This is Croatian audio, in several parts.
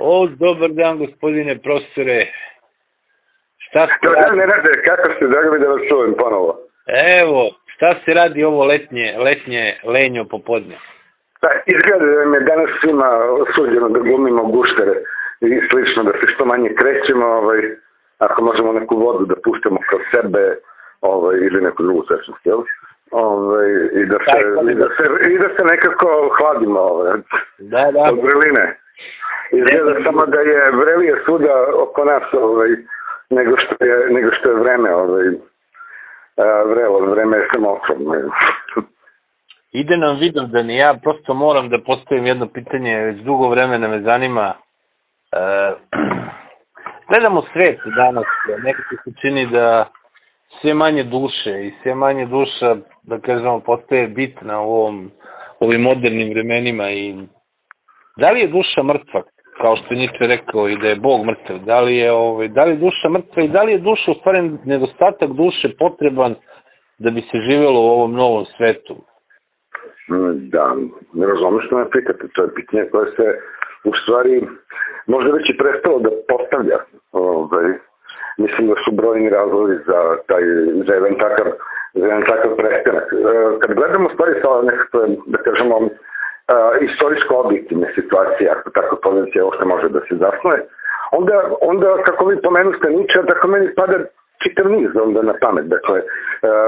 O, dobar dan gospodine profesore. Šta se Dobar dan, radi? Nenade, kako ste, drago mi da vas čujem ponovo. Evo, šta se radi ovo letnje, letnje lenjo popodne? Pa, izgleda da je danas svima suđeno da glumimo guštere i slično, da se što manje krećemo, ovaj, ako možemo neku vodu da puštamo kroz sebe ovaj, ili neku drugu tečnost, jel? Ovaj, i, da se, i, da se, I da se nekako hladimo ovaj, Da, da, od vreline. Izgleda samo da je vrelije svuda oko nas ovaj, nego, što je, nego što je vreme ovaj, vrelo, vreme je samo ide nam Vidovdan i ja prosto moram da postavim jedno pitanje, već dugo vremena me zanima. E, gledamo svet danas, nekako se čini da sve manje duše i sve manje duša, da kažemo, postaje bitna u ovom, ovim modernim vremenima i da li je duša mrtva, kao što je Nietzsche rekao i da je Bog mrtav, da li je, ovaj, da li je duša mrtva i da li je duša u stvari nedostatak duše potreban da bi se živjelo u ovom novom svetu? Mm, Da, ne razumem što me pitate, to je pitanje koje se u stvari možda već i prestalo da postavlja. Ovaj, mislim da su brojni razlozi za, taj, za jedan takav za jedan takav prestanak. E, Kad gledamo stvari sa nekakve, da kažemo, istorijsko objektivne situacije, ako tako pozicija uopšte može da se zasnuje, onda, onda kako vi pomenuste Nietzsche, tako meni pada čitav niz onda na pamet. Dakle, e,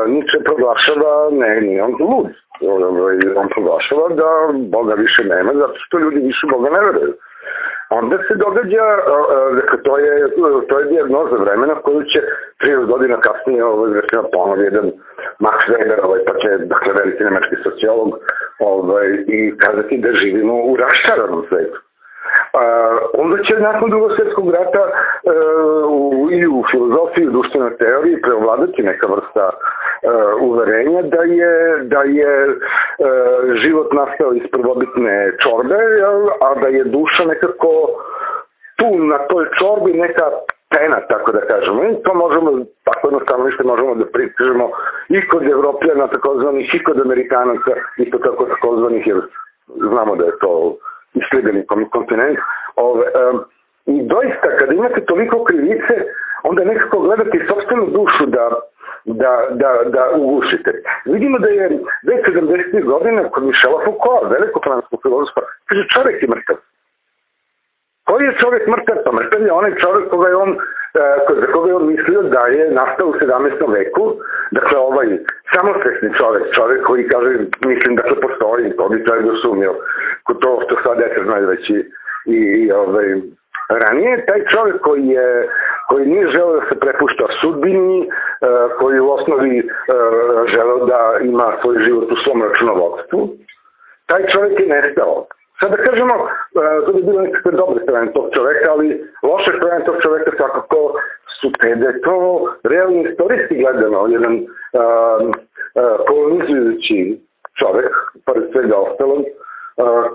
Nietzsche proglašava, ne, nije on lud, Ovaj, on proglašava da Boga više nema zato što ljudi više Boga ne veruju. Onda se događa, dakle, to je, to je dijagnoza vremena koju će 30 godina kasnije ovaj, recimo ponovi jedan Max Weber, ovaj, pa će, dakle, veliki nemački sociolog, ovaj, i kazati da živimo u raštaranom svetu. A, onda će nakon drugog svjetskog rata e, u, i u filozofiji i u društvenoj teoriji preovladati neka vrsta e, uverenja da je, da je e, život nastao iz prvobitne čorbe, jel, a da je duša nekako tu na toj čorbi neka pena, tako da kažemo. I to možemo, tako jednostavno više možemo da prikažemo i kod Evropljana takozvanih, i kod Amerikanaca, isto tako takozvanih, jer znamo da je to isledeni kontinent. Ove, um, I doista, kada imate toliko krivice, onda nekako gledate sobstvenu dušu da, da, da, da ugušite. Vidimo da je već 70. godina kod Mišela Foucault, velikog franskog filozofa, kaže čovjek je mrtav. Koji je čovjek mrtav? Pa mrtav je onaj čovjek koga je on, e, za koga je on mislio da je nastao u 17. veku, dakle ovaj samosvesni čovjek, čovjek koji kaže, mislim da to postoji, to bi čovjek dosumio, ko to što sad deca znaju već i, i, i ovaj, ranije, taj čovjek koji je koji nije želeo da se prepušta sudbini, e, koji u osnovi e, želeo da ima svoj život u svom računovodstvu, taj čovjek je nestao. Sad da kažemo, e, to bi bilo nekakve dobre strane tog čoveka, ali loše strane tog čoveka svakako su te da je to realno istorijski gledano, jedan uh, uh, kolonizujući čovek, pored svega ostalog, uh,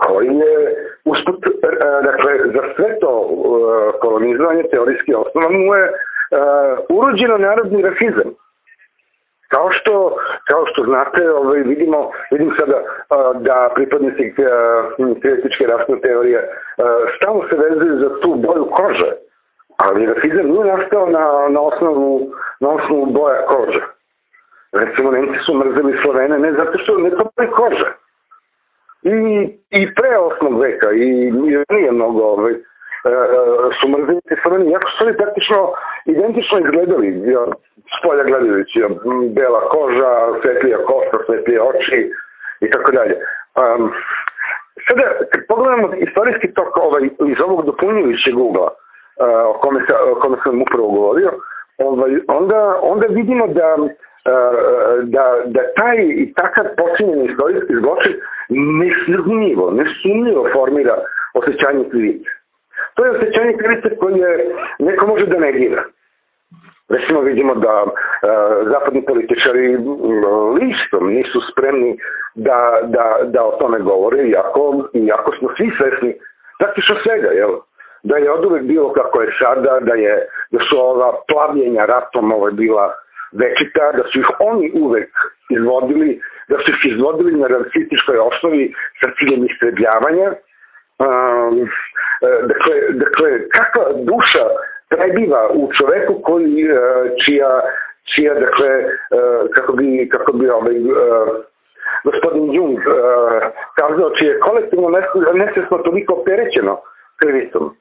koji je usput, dakle, za sve to kolonizovanje teorijski osnova mu je urođeno narodni rafizam. Kao što, kao što znate, ovaj, vidimo, vidim sada da pripadnici teoretičke rasne teorije a, stalno se vezuju za tu boju kože, ali rafizam nije nastao na, na, osnovu, na osnovu boja kože. Recimo, Nemci su mrzeli Slovene ne zato što ne boje kože. I, i pre 8. veka i, i nije mnogo ovaj, su mrzeli te Sloveni, jako su oni praktično identično izgledali, ja, spolja gledajući, bela koža, svetlija kosta, svetlije oči i tako dalje. Sada, kad pogledamo istorijski tok ovaj, iz ovog dopunjujućeg ugla, uh, o, kome o kome sam upravo govorio, ovaj, onda, onda vidimo da, uh, da, da taj i takav počinjen istorijski zločin nesumnjivo, nesumnjivo formira osjećanje krivice. To je osjećanje krivice koje neko može da negira. Recimo vidimo da e, zapadni političari listom nisu spremni da, da, da o tome govore, iako, iako smo svi svesni praktično svega, jel? Da je od uvek bilo kako je sada, da, je, da su ova plavljenja ratom ovo bila večita, da su ih oni uvek izvodili, da su ih izvodili na rasističkoj osnovi sa ciljem istrebljavanja, um, dakle, dakle, kakva duša prebiva u čoveku koji, e, čija, čija, dakle, kako bi, kako bi ovaj, gospodin Jung kazao, čije kolektivno nesvjesno toliko operećeno krivicom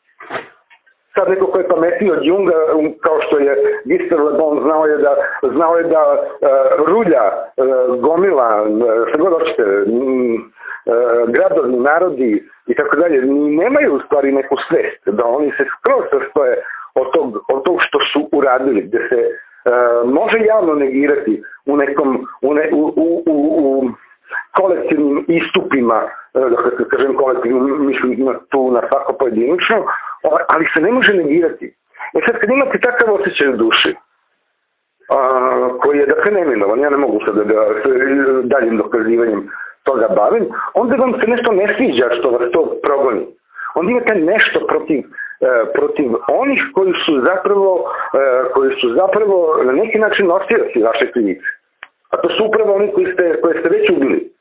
sad neko ko je pametio od Junga, kao što je Gister Le Bon, znao je da, znao je da rulja, gomila, što god hoćete, gradovi, narodi i tako dalje, nemaju u stvari neku svest, da oni se skroz sastoje od tog, od tog što su uradili, gde se uh, može javno negirati u nekom, u, ne, u, u, u, kolektivnim istupima, da kažem kolektivnim, mislim tu na svako pojedinačno, ali se ne može negirati. E sad kad imate takav osjećaj u duši, a, koji je dakle neminovan, ja ne mogu sada da daljim dokazivanjem toga bavim, onda vam se nešto ne sviđa što vas to progoni. Onda imate nešto protiv, e, protiv onih koji su zapravo, e, koji su zapravo na neki način nosioci vaše krivice. A to su upravo oni koji ste, koje ste već ubili.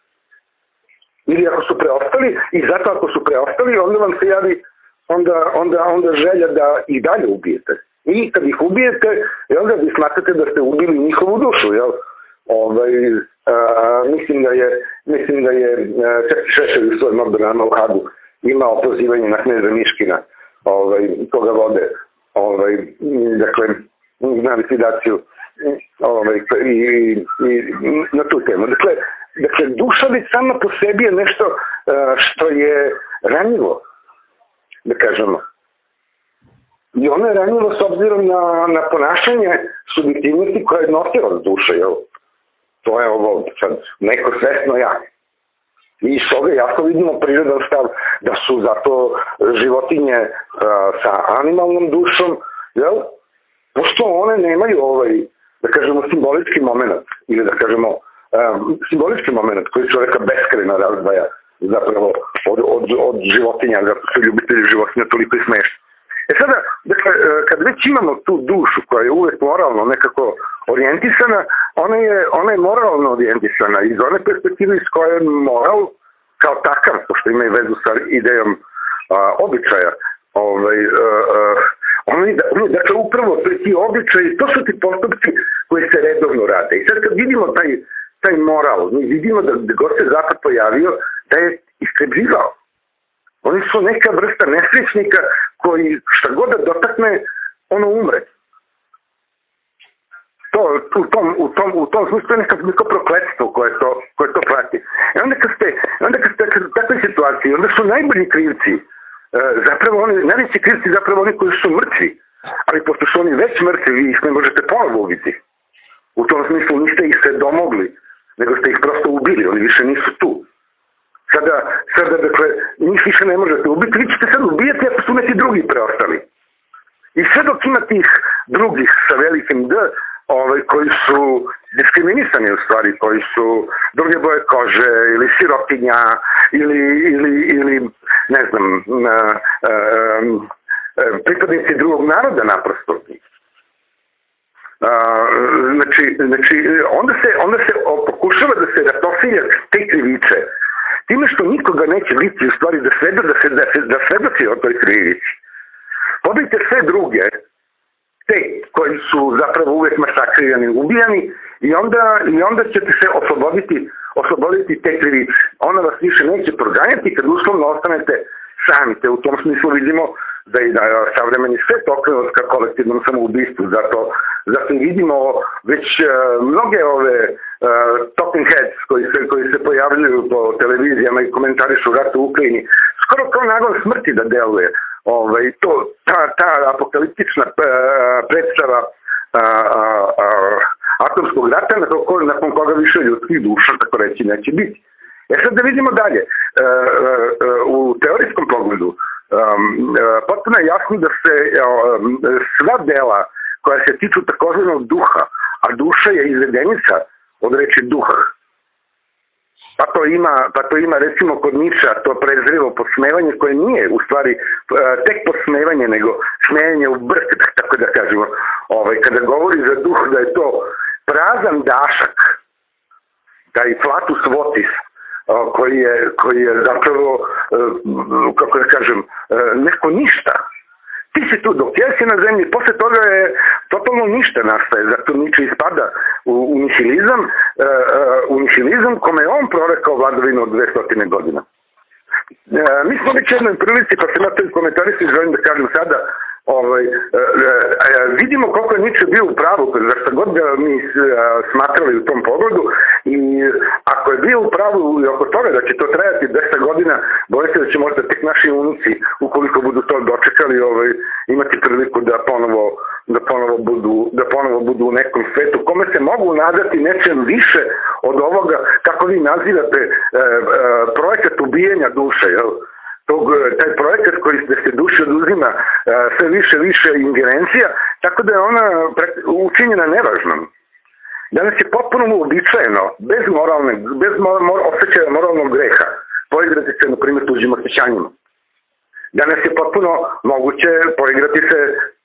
Ili ako su preostali, i zato ako su preostali, onda vam se javi onda, onda, onda želja da i dalje ubijete. I kad ih ubijete, jel da vi smatrate da ste ubili njihovu dušu, jel? Ovaj, mislim da je, mislim da je Čepi Šešelj u svojom odbranama u Hadu imao pozivanje na knjeza Miškina, ovaj, koga vode, ovaj, dakle, na likvidaciju ovaj, i, i, na tu temu. Dakle, dakle, duša već sama po sebi je nešto uh, što je ranjivo da kažemo. I ono je ranjivo s obzirom na, na ponašanje subjektivnosti koja je nosila duše, jel? To je ovo sad neko svesno ja. I s toga jako vidimo prirodan stav da su zato životinje sa animalnom dušom, jel? Pošto one nemaju ovaj, da kažemo, simbolički moment, ili da kažemo, simbolički moment koji čoveka beskreno razdvaja zapravo od, od, od životinja, zato su ljubitelji životinja toliko i smešni. E sada, dakle, e, kad već imamo tu dušu koja je uvek moralno nekako orijentisana, ona je, ona je moralno orijentisana iz one perspektive iz koje moral kao takav, pošto ima i vezu sa idejom a, običaja, ovaj, a, a, oni, dakle, upravo ti običaji, to su ti postupci koji se redovno rade. I sad kad vidimo taj, taj moral, mi vidimo da, da god se zapad pojavio, da je istrebljivao. Oni su neka vrsta nesrećnika koji šta god da dotakne, ono umre. To, u, tom, u, tom, u tom smislu je neko prokletstvo koje to, koje to prati. I onda kad ste, onda kad ste u takvoj situaciji, onda su najbolji krivci, e, zapravo oni, najveći krivci zapravo oni koji su mrtvi, ali pošto su oni već mrtvi, vi ih ne možete ponovo ubiti. U tom smislu niste ih se domogli, nego ste ih prosto ubili, oni više nisu tu. Sada, sada dakle, njih više ne možete ubiti, vi ćete sad ubijati ako su neki drugi preostali. I sve dok ima tih drugih sa velikim D, ovaj, koji su diskriminisani u stvari, koji su druge boje kože ili sirotinja ili, ili, ili ne znam, a, a, a, pripadnici drugog naroda naprosto. A, znači, znači, onda se, onda se pokušava da se ratofilja te krivice time što nikoga neće biti u stvari da sve, da se, da se, da svedoci o toj krivici. Pobijte sve druge, te koji su zapravo uvek masakrirani, ubijani i onda ćete se osloboditi, osloboditi te krivice. Ona vas više neće proganjati kad uslovno ostanete sami. Te u tom smislu vidimo da da savremeni svet okrenut ka kolektivnom samoubistvu. Zato, zato vidimo već uh, mnoge ove uh, talking heads koji se, koji se pojavljuju po televizijama i komentarišu rat u Ukrajini, skoro kao nagon smrti da deluje. Ovaj, to, ta, ta apokaliptična uh, predstava atomskog rata nakon koga više ljudskih duša, tako reći, neće biti. E sad da vidimo dalje. E, e, u teorijskom pogledu potpuno je jasno da se sva dela koja se tiču takozvanog duha, a duša je izvedenica od reči duh. Pa to ima, pa ima recimo kod Niša to prezrivo posmevanje koje nije u stvari tek posmevanje nego smejanje u brk, tako da kažemo. Ovaj, kada govori za duh da je to prazan dašak, taj flatus votis, koji je, koji je zapravo, kako da kažem, neko ništa. Ti si tu dok jesi na zemlji, posle toga je totalno ništa nastaje, zato Niče ispada u, u nihilizam, u nihilizam kome je on prorekao vladavinu od 200 godina. Mi smo već jednoj prilici, pa se na toj komentarisu želim da kažem sada, ovaj, e, e, vidimo koliko je Nietzsche bio u pravu, za što god ga mi e, smatrali u tom pogledu i ako je bio u pravu i oko toga da će to trajati 10 godina, bojim se da će možda tek naši unuci, ukoliko budu to dočekali, ovaj, imati priliku da ponovo, da ponovo budu, da ponovo budu u nekom svetu, kome se mogu nadati nečem više od ovoga, kako vi nazivate, e, e, projekat ubijenja duše, jel? Tog, e, taj projekat koji se duše oduzima e, sve više više ingerencija, tako da je ona učinjena nevažnom. Danas je potpuno uobičajeno, bez moralne, bez osjećaja moralnog greha, poigrati se, na primjer, tuđim osjećanjima. Danas je potpuno moguće poigrati se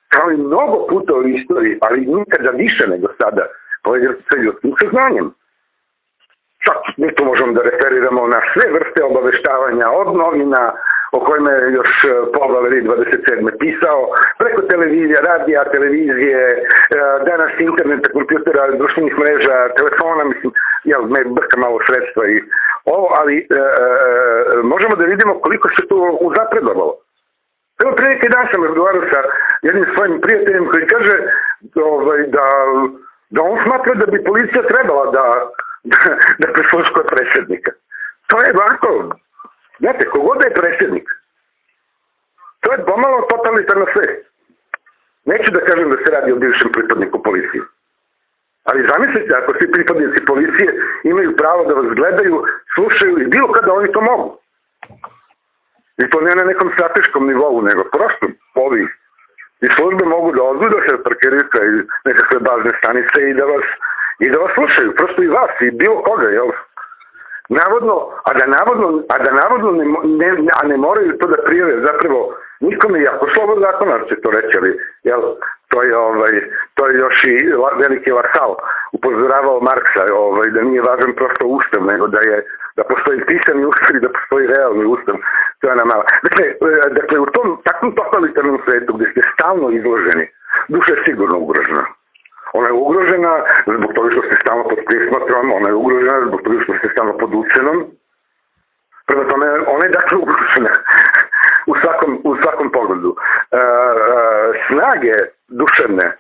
kao i mnogo puta u istoriji, ali nikada više nego sada, poigrati se ljudskim saznanjem. Čak mi tu možemo da referiramo na sve vrste obaveštavanja od novina, o kojima je još Paul Valeri 27. pisao, preko televizije, radija, televizije, e, danas interneta, kompjutera, društvenih mreža, telefona, mislim, jel, me brka malo sredstva i ovo, ali e, e, možemo da vidimo koliko se to uzapredovalo. Evo prije neki dan sam razgovarao sa jednim svojim prijateljem koji kaže ovaj, da, da on smatra da bi policija trebala da, da, da presluškuje predsjednika. To je ovako, Znate, kogod je predsjednik, to je pomalo totalitarna sve. Neću da kažem da se radi o bivšem pripadniku policije. Ali zamislite, ako svi pripadnici policije imaju pravo da vas gledaju, slušaju i bilo kada oni to mogu. I to ne na nekom strateškom nivou, nego prosto ovi i službe mogu da odgu da se parkirite i nekakve bazne stanice i da vas i da vas slušaju, prosto i vas i bilo koga, jel? Navodno, a da navodno, a da navodno ne, ne, a ne moraju to da prijave zapravo nikome, ako slovo zakona će to reći, ali jel, to je, ovaj, to je još i veliki Varsal upozoravao Marksa ovaj, da nije važan prosto ustav, nego da je da postoji pisani ustav i da postoji realni ustav, to je ona mala. Dakle, e, dakle u tom takvom totalitarnom svetu gdje ste stalno izloženi, duša je sigurno ugrožena. Ona je ugrožena zbog toga što ste stalno pod prismatrom, ona je ugrožena zbog toga što ste stalno pod ucenom. Prema tome, ona je dakle ugrožena u svakom, u svakom pogledu. E, e, snage duševne,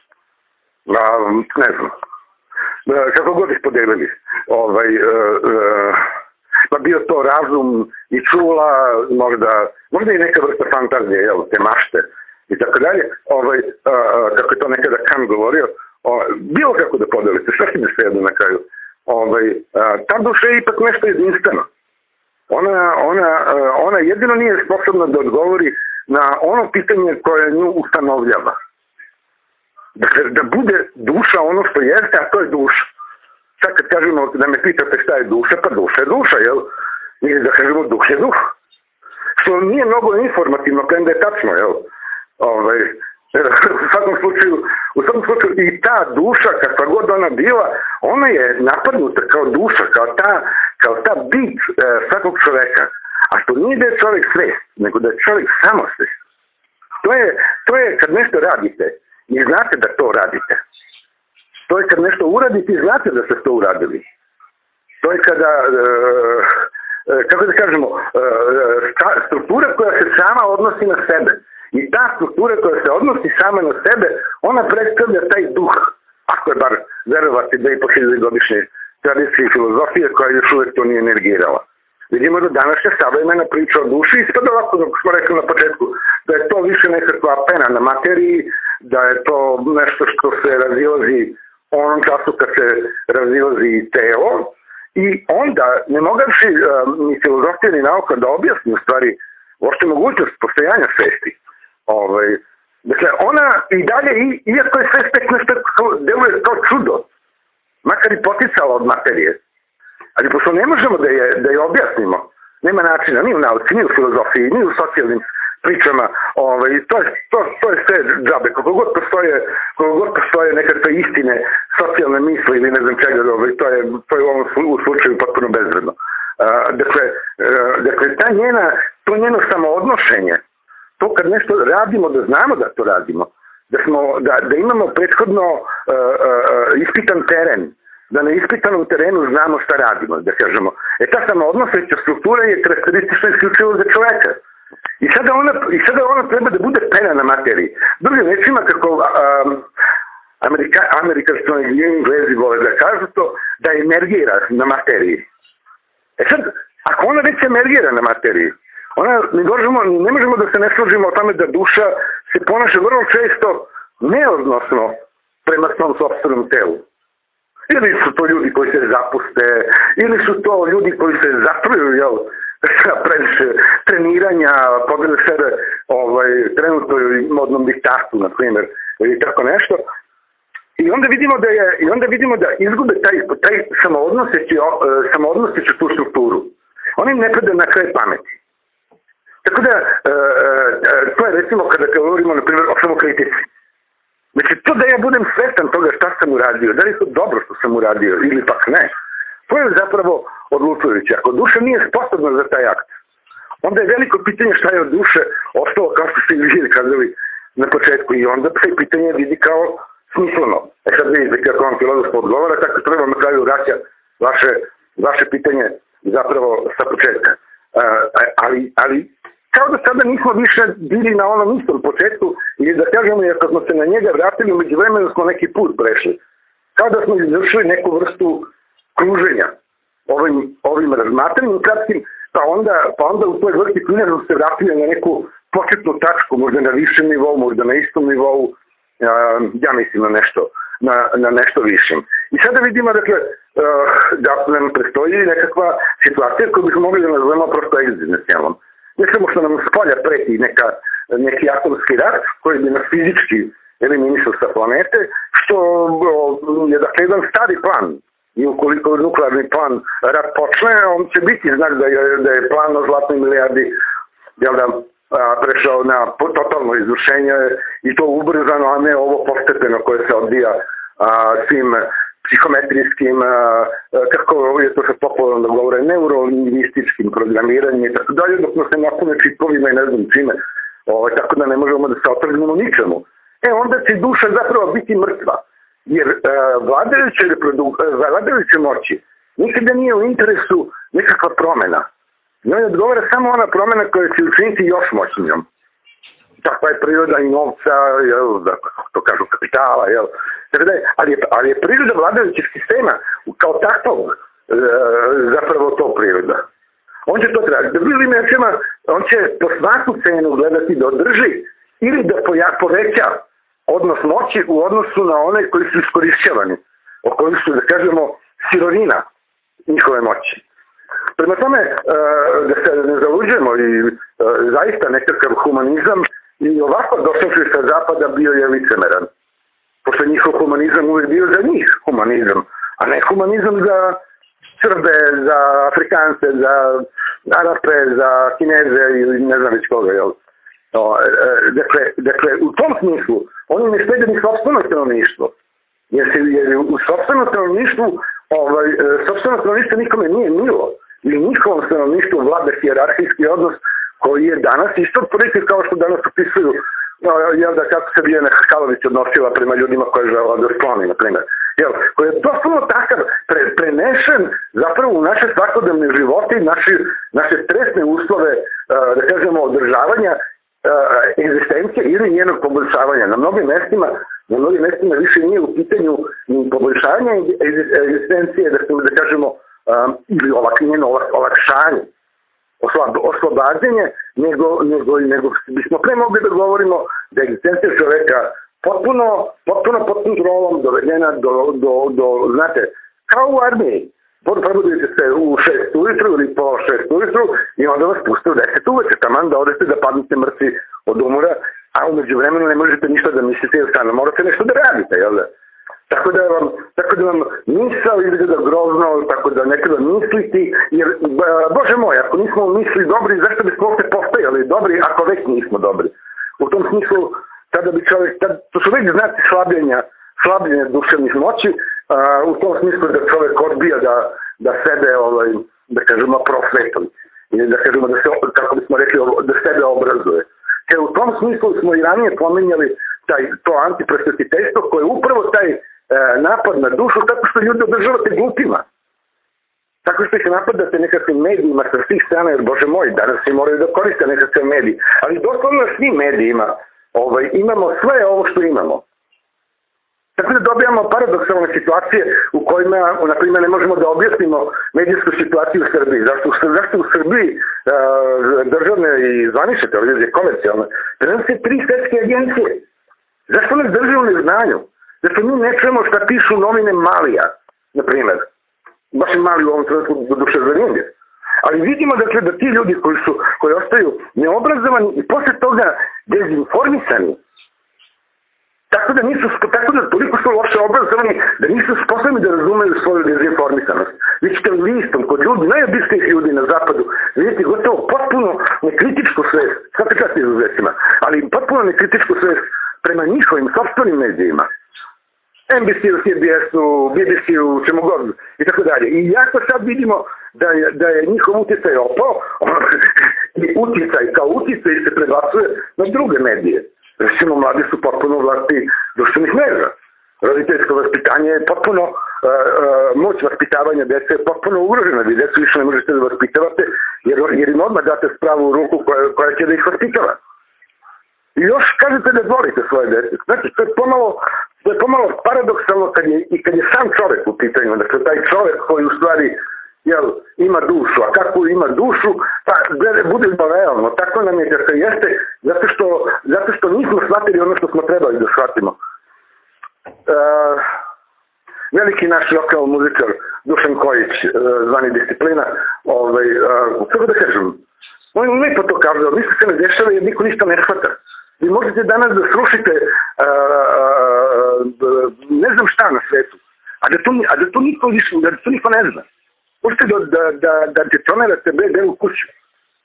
a, ne znam, e, kako god ih podelili, ovaj, e, e, pa bio to razum i čula, možda, možda i neka vrsta fantazije, jel, te mašte i tako dalje, ovaj, a, kako je to nekada Kant govorio, bilo kako da podelite, sasvim svejedno na kraju, ovaj, ta duša je ipak nešto jedinstveno. Ona, ona, ona jedino nije sposobna da odgovori na ono pitanje koje nju ustanovljava. Dakle, da bude duša ono što jeste, a to je duša. Sad kad kažemo da me pitate šta je duša, pa duša je duša, jel? Ili da kažemo duš je duh. Što nije mnogo informativno, kada je tačno, jel? Ovaj, u svakom slučaju, u svakom slučaju i ta duša, kakva god ona bila, ona je napadnuta kao duša, kao ta, kao ta bit e, svakog čoveka. A što nije da je čovjek svest, nego da je čovjek samosvest. To je, to je kad nešto radite i znate da to radite. To je kad nešto uradite i znate da ste to uradili. To je kada, e, e, kako da kažemo, e, struktura koja se sama odnosi na sebe I ta struktura koja se odnosi sama na sebe, ona predstavlja taj duh, ako je bar verovati da je po godišnje tradicije filozofije koja još uvek to nije negirala. Vidimo da današnja savremena priča o duši ispada ovako, kako smo rekli na početku, da je to više nekakva pena na materiji, da je to nešto što se razilazi onom času kad se razilazi telo i onda ne mogavši uh, ni filozofija ni nauka da objasni u stvari uopšte mogućnost postojanja svesti. Ovaj, dakle, ona i dalje, iako je sve tek nešto deluje kao čudo, makar i poticala od materije, ali pošto ne možemo da je, da je objasnimo, nema načina, ni u nauci, ni u filozofiji, ni u socijalnim pričama, ovaj, to, je, to, to je sve džabe, koliko god postoje, koliko god postoje nekakve istine, socijalne misli ili ne znam čega, ovaj, to, je, to je u ovom slučaju potpuno bezvredno. dakle, e, dakle, ta njena, to njeno samoodnošenje, to kad nešto radimo, da znamo da to radimo, da, smo, da, da imamo prethodno uh, uh, ispitan teren, da na ispitanom terenu znamo šta radimo, da kažemo. E ta samoodnoseća struktura je karakteristična isključivo za čoveka. I sada, ona, I sada ona treba da bude pena na materiji. Drugim rečima, kako um, Amerika, amerikansko i englezi vole da kažu to, da emergira na materiji. E sad, ako ona već emergira na materiji, ona, mi možemo, ne možemo da se ne složimo o tome da duša se ponaša vrlo često neodnosno prema svom sobstvenom telu. Ili su to ljudi koji se zapuste, ili su to ljudi koji se zatruju, jel, previše treniranja, pogledu sebe ovaj, trenutno modnom diktatu, na primjer, ili tako nešto. I onda vidimo da je, i onda vidimo da izgube taj, taj samoodnoseći, samoodnoseći tu strukturu. Oni ne prede na kraj pameti. Tako da, e, e, to je recimo kada govorimo, na primjer, o samokritici. Znači, to da ja budem svestan toga šta sam uradio, da li to dobro što sam uradio ili pak ne, to je zapravo odlučujuće. Ako duša nije sposobna za taj akt, onda je veliko pitanje šta je od duše ostalo kao što ste vidjeli kazali na početku i onda se pitanje vidi kao smisleno. E sad vidite kako vam filozof odgovara, tako treba na kraju vraća vaše, vaše pitanje zapravo sa početka. Uh, ali, ali kao da sada nismo više bili na onom istom početku i da kažemo jer kad smo se na njega vratili, među vremenu smo neki put prešli. Kao da smo izvršili neku vrstu kruženja ovim, ovim razmatranjem kratkim, pa onda, pa onda u toj vrsti smo se vratili na neku početnu tačku, možda na višem nivou, možda na istom nivou, ja mislim na nešto, na, na nešto višem. I sada vidimo dakle, da nam prestoji nekakva situacija koju bismo mogli da nazovemo prosto egzistencijalnom ne samo što nam spolja preti neka, neki atomski rat koji bi nas fizički eliminisao sa planete, što je dakle jedan stari plan. I ukoliko nuklearni plan rat počne, on će biti znak da je, da je plan o zlatnoj milijardi jel da, a, prešao na totalno izvršenje i to ubrzano, a ne ovo postepeno koje se odbija a, svim psihometrijskim, kako je to se popularno govore, neurolingvističkim programiranjem i tako dalje, dok se napune čipovima i ne znam čime, tako da ne možemo da se otrgnemo ničemu. E onda će duša zapravo biti mrtva, jer vladajuće, vladajuće moći nikada nije u interesu nekakva promena. Njoj odgovara samo ona promena koja će učiniti još moćnijom takva je priroda i novca, jel, da, to kažu kapitala, jel. Ali, je, ali je priroda vladajućih sistema kao takvog e, zapravo to priroda. On će to tražiti. Drugim rečima, on će po svaku cenu gledati da održi ili da poveća odnos moći u odnosu na one koji su iskorišćavani, o kojim su, da kažemo, sirovina njihove moći. Prema tome, e, da se ne zaluđujemo i e, zaista nekakav humanizam i ovako došli sa zapada bio je licemeran. Pošto njihov humanizam uvijek bio za njih humanizam, a ne humanizam za Srbe, za Afrikance, za Arape, za Kineze ili ne znam već koga, jel? No, e, dakle, dakle, u tom smislu, oni ne štede ni sobstveno stanovništvo. Jer, se, jer u sobstvenom stanovništvu, ovaj, e, sobstveno stanovništvo nikome nije milo. I u njihovom stanovništvu vlada hijerarhijski odnos koji je danas isto prilike kao što danas opisuju jel da kako se Bijena Hrkalović odnosila prema ljudima koje je žela da skloni, na primjer. Jel, koji je doslovno takav pre, prenešen zapravo u naše svakodnevne živote i naše, naše stresne uslove, da kažemo, održavanja egzistencije ili njenog poboljšavanja. Na mnogim mestima, na mnogim mestima više nije u pitanju poboljšavanja egzistencije, da, da kažemo, ili ovak, njeno olakšanje oslobađanje, nego, nego, nego bismo pre mogli da govorimo da je egzistencija čoveka potpuno, potpuno pod kontrolom dovedena do, do, do, znate, kao u armiji. Probudite se u 6 ujutru ili po 6 ujutru i onda vas puste u 10 uveče, taman da odete da padnete mrtvi od umora, a umeđu vremenu ne možete ništa da mislite ili stano, morate nešto da radite, jel da? Tako da vam, tako da vam misao izgleda grozno, tako da ne misliti, jer, bože moj, ako nismo misli dobri, zašto bismo opet postajali dobri, ako već nismo dobri? U tom smislu, tada bi čovjek, tada, to su već znaci slabljenja, slabljenja duševnih moći, a, u tom smislu da čovjek odbija da, da sebe ovaj, da kažemo, prosvetom. Ili da kažemo da se, kako bismo rekli, da sebe obrazuje. Te u tom smislu smo i ranije pominjali taj, to antiprosvetiteljstvo koje je upravo taj napad na dušu tako što ljudi održavate glupima. Tako što ih napadate nekakvim medijima sa svih strana, jer bože moj, danas se moraju da koriste nekakve mediji. Ali doslovno svim medijima ovaj, imamo sve ovo što imamo. Tako da dobijamo paradoksalne situacije u kojima, na primjer, ne možemo da objasnimo medijsku situaciju u Srbiji. Zašto, zašto u Srbiji uh, državne i zvanične televizije, komercijalne, prenose tri svetske agencije? Zašto nas drže u neznanju? Zašto mi ne čujemo šta pišu novine Malija, na primjer. Baš mali u ovom trenutku do duše. Ali vidimo dakle da ti ljudi koji su, koji ostaju neobrazovani i posle toga dezinformisani, tako da nisu, tako da toliko su loše obrazovani da nisu sposobni da razumeju svoju dezinformisanost. Vi ćete listom kod ljudi, najobičnijih ljudi na zapadu, vidjeti gotovo potpuno nekritičku svest, sad čast izuzetima, ali potpuno nekritičku svest prema njihovim sobstvenim medijima. NBC-u, CBS-u, BBC-u, čemu god i tako dalje. I jako sad vidimo da je, da je njihov utjecaj opao, i utjecaj kao utjecaj se prebacuje na druge medije. Recimo, mladi su potpuno vlasti društvenih mreža. Roditeljsko vaspitanje je potpuno, uh, uh, moć vaspitavanja dece je potpuno ugrožena. Vi decu više ne možete da vaspitavate jer, jer im odmah date spravu u ruku koja, koja će da ih vaspitava. I još kažete da volite svoje dete. Znači, to je pomalo, to je pomalo paradoksalno kad je, i kad je sam čovek u pitanju. Dakle, taj čovek koji u stvari jel, ima dušu, a kako ima dušu, pa budemo realno, tako nam je da se jeste, zato što, zato što nismo shvatili ono što smo trebali da shvatimo. E, veliki naš lokal muzičar Dušan Kojić, e, zvani Disciplina, ovaj, e, kako da kažem, on je lepo to kazao, ništa se ne dešava jer niko ništa ne shvata. Vi možete danas da srušite uh, uh, ne znam šta na svetu, a da to, a da to niko, da to niko ne zna. Možete da, da, da, da detonirate BD u kuću,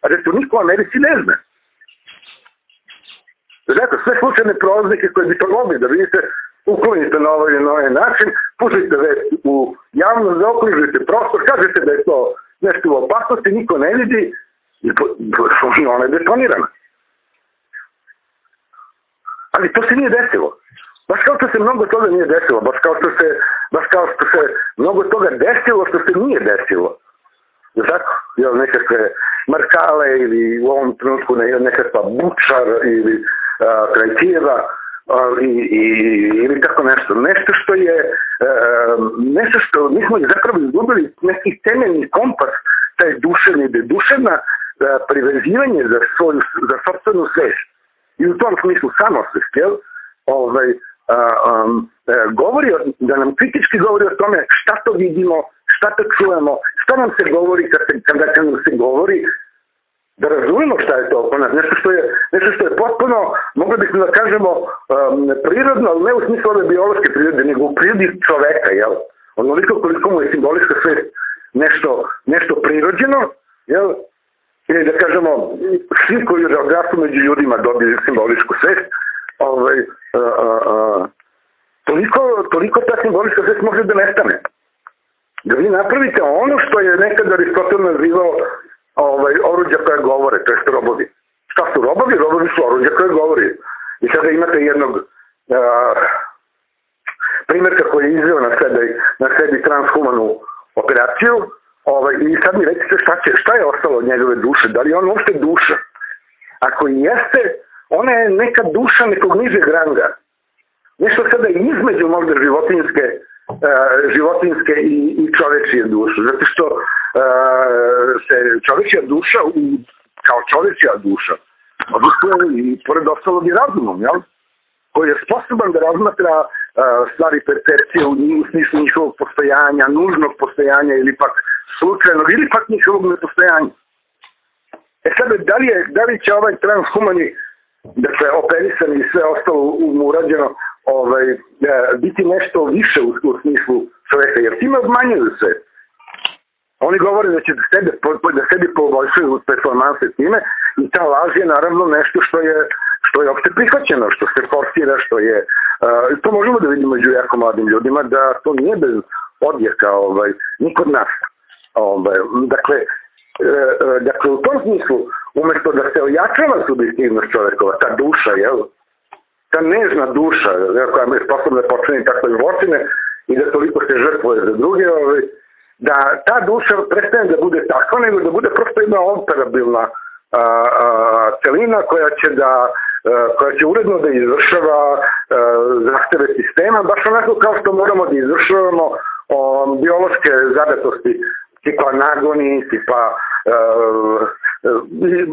a da to niko u Americi ne zna. Zato sve slučajne proznike koje bi to mogli da vidite, uklonite na ovaj, na ovaj način, pustite već u javno, zaokružite prostor, kažete da je to nešto u opasnosti, niko ne vidi, i ona je detonirana. Ali to se nije desilo. Baš kao što se mnogo toga nije desilo, baš kao što se, baš kao što se mnogo toga desilo što se nije desilo. Zato, jel, nekakve Markale ili u ovom trenutku ne, nekakva Bučar ili a, kraj Kijeva a, i, i, ili tako nešto. Nešto što je, a, nešto što mi smo zapravo izgubili neki temeljni kompas taj duševni, duševna privezivanje za svoju, za sobstvenu svest. I u tom smislu samosvest, jel? Ovaj, um, govori, da nam kritički govori o tome šta to vidimo, šta to čujemo, šta nam se govori kada, kad nam se govori, da razumemo šta je to oko nas, nešto što je, nešto što je potpuno, mogli bismo da kažemo, um, prirodno, ali ne u smislu ove biološke prirode, nego u prirodi čoveka, jel? Onoliko koliko mu je simbolička nešto, nešto prirođeno, jel? Ili da kažemo, svi koji rastu među ljudima dobiju simboličku svest, ovaj, toliko, toliko ta simbolička svest može da nestane. Da vi napravite ono što je nekad Aristotel nazivao ovaj, oruđa koje govore, to je robovi. Šta su robovi? Robovi su oruđa koje govori. I sada imate jednog primjerka koji je izveo na sebi, na sebi transhumanu operaciju, ovaj, i sad mi recite šta, će, šta je ostalo od njegove duše, da li je on uopšte duša? Ako jeste, ona je neka duša nekog nižeg ranga. Nešto sada između možda životinjske, uh, životinjske i, i čovečije duše. Zato što uh, se čovečija duša u, kao čovečija duša odlikuje i pored ostalog i razumom, jel? koji je sposoban da razmatra uh, stvari percepcije u, u smislu njihovog postojanja, nužnog postojanja ili pak slučajnog ili pak njihovog. E sada, da li, je, da li će ovaj transhumani dakle, operisani i sve ostalo urađeno, ovaj, e, biti nešto više u, u smislu čoveka, jer time obmanjuju se. Oni govore da će da sebe, da sebi poboljšaju performanse time i ta laž je naravno nešto što je što je opšte prihvaćeno, što se forsira, što je, uh, to možemo da vidimo među jako mladim ljudima, da to nije bez odjeka, ovaj, ni kod nas. Ovaj, dakle, e, e, dakle, u tom smislu, umjesto da se ojačava subjektivnost čovjekova, ta duša, jel? Ta nežna duša, koja je sposobna da takve zločine i da toliko se žrtvuje za druge, ovaj, da ta duša prestane da bude takva, nego da bude prosto jedna operabilna a, a, celina koja će da koja će uredno da izvršava zahteve sistema, baš onako kao što moramo da izvršavamo biološke zadatosti tipa nagoni, tipa uh,